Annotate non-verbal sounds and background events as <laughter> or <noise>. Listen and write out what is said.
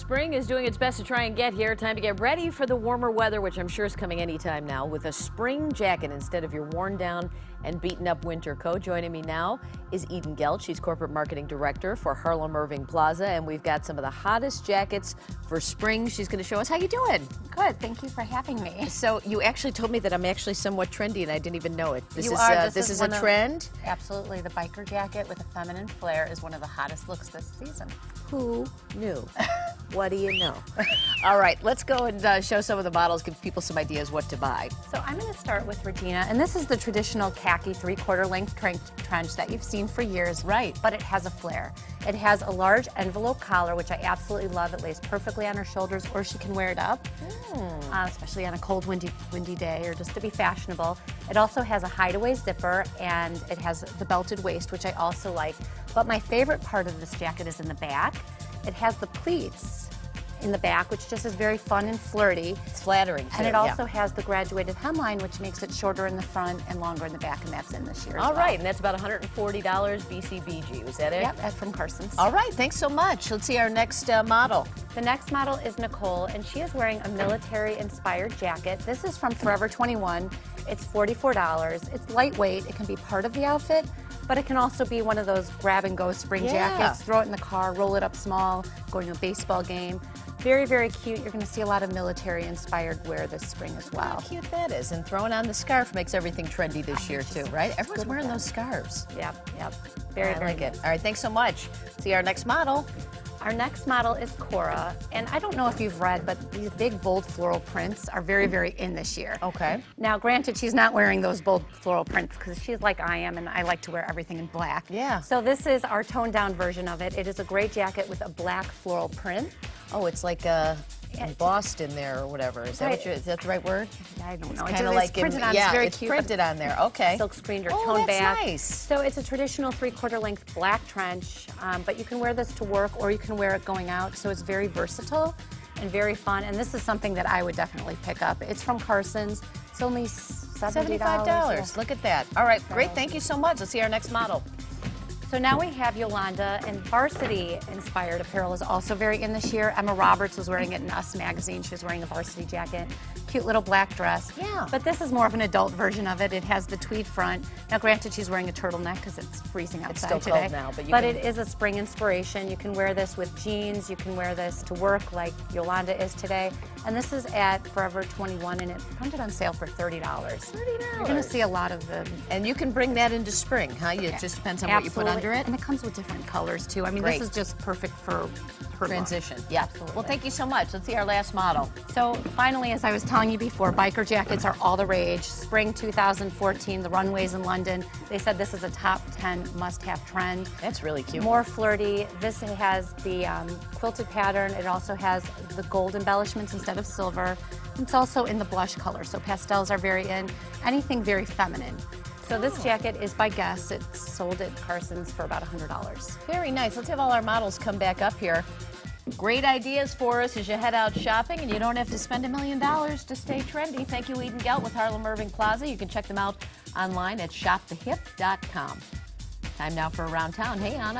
Spring is doing its best to try and get here. Time to get ready for the warmer weather, which I'm sure is coming anytime now, with a spring jacket instead of your worn down and beaten up winter coat. Joining me now is Eden Gelt. She's corporate marketing director for Harlem Irving Plaza, and we've got some of the hottest jackets for spring. She's going to show us how you doing. Good. Thank you for having me. So you actually told me that I'm actually somewhat trendy, and I didn't even know it. This you is are. Uh, this, this is, is a one of- trend. absolutely. The biker jacket with a feminine flair is one of the hottest looks this season. Who knew? <laughs> what do you know? <laughs> All right, let's go and uh, show some of the models, give people some ideas what to buy. So I'm going to start with Regina, and this is the traditional khaki three-quarter length trench that you've seen for years. Right. But it has a flare. It has a large envelope collar, which I absolutely love. It lays perfectly on her shoulders, or she can wear it up, uh, especially on a cold, windy, windy day, or just to be fashionable. It also has a hideaway zipper, and it has the belted waist, which I also like. But my favorite part of this jacket is in the back. It has the pleats in the back, which just is very fun and flirty. It's flattering, too. And it yeah. also has the graduated hemline, which makes it shorter in the front and longer in the back, and that's in this year. as All well. right, and that's about $140 BCBG. Was that it? Yep, that's from Carson's. All right, thanks so much. Let's see our next uh, model. The next model is Nicole, and she is wearing a military-inspired jacket. This is from Forever 21. It's $44. It's lightweight. It can be part of the outfit, but it can also be one of those grab-and-go spring Yeah. jackets. Throw it in the car, roll it up small, going to a baseball game. Very, very cute. You're going to see a lot of military-inspired wear this spring as well. How cute that is. And throwing on the scarf makes everything trendy this year, too, right? Everyone's wearing those scarves. Yep, yep. Very, I very like it. All right, thanks so much. See our next model. Our next model is Cora, and I don't know if you've read, but these big bold floral prints are very, very in this year. Okay. Now, granted, she's not wearing those bold floral prints because she's like I am, and I like to wear everything in black. Yeah. So this is our toned down version of it. It is a gray jacket with a black floral print. Oh, it's like uh, embossed in there or whatever. Is that, what Right. you, is that the right word? I don't know. Kind It's- of it's like in- printed on. yeah, it's very it's cute. printed on there. Okay. Silk screened or Oh, toned that's back. nice. So it's a traditional three-quarter length black trench, um, but you can wear this to work or you can wear it going out. So it's very versatile and very fun. And this is something that I would definitely pick up. It's from Carson's. It's only seventy $75. dollars. Look at that. All right, great. Thank you so much. Let's see our next model. So now we have Yolanda, and varsity inspired apparel is also very in this year. Emma Roberts was wearing it in Us magazine. She was wearing a varsity jacket, cute little black dress. Yeah. But this is more of an adult version of it. It has the tweed front. Now, granted, she's wearing a turtleneck because it's freezing outside it's still today. cold now, but you but can- it is a spring inspiration. You can wear this with jeans. You can wear this to work like Yolanda is today. And this is at Forever 21, and it found it on sale for $30. $30. You're going to see a lot of the And you can bring that into spring, huh? You, it just depends on what you put under it. And it comes with different colors too. I mean, Great. this is just perfect for. Transition. Yeah. Absolutely. Well, thank you so much. Let's see our last model. So finally, as I was telling you before, biker jackets are all the rage. Spring 2014, the runways in London, they said this is a top 10 must-have trend. That's really cute. More flirty. This has the um, quilted pattern. It also has the gold embellishments instead of silver. It's also in the blush color, so pastels are very in. Anything very feminine. So this jacket is by Guess. It's sold at Carson's for about $100. Very nice. Let's have all our models come back up here. Great ideas for us as you head out shopping, and you don't have to spend a million dollars to stay trendy. Thank you, Eden Gelt with Harlem Irving Plaza. You can check them out online at shopthehip.com. Time now for Around Town. Hey, Anna.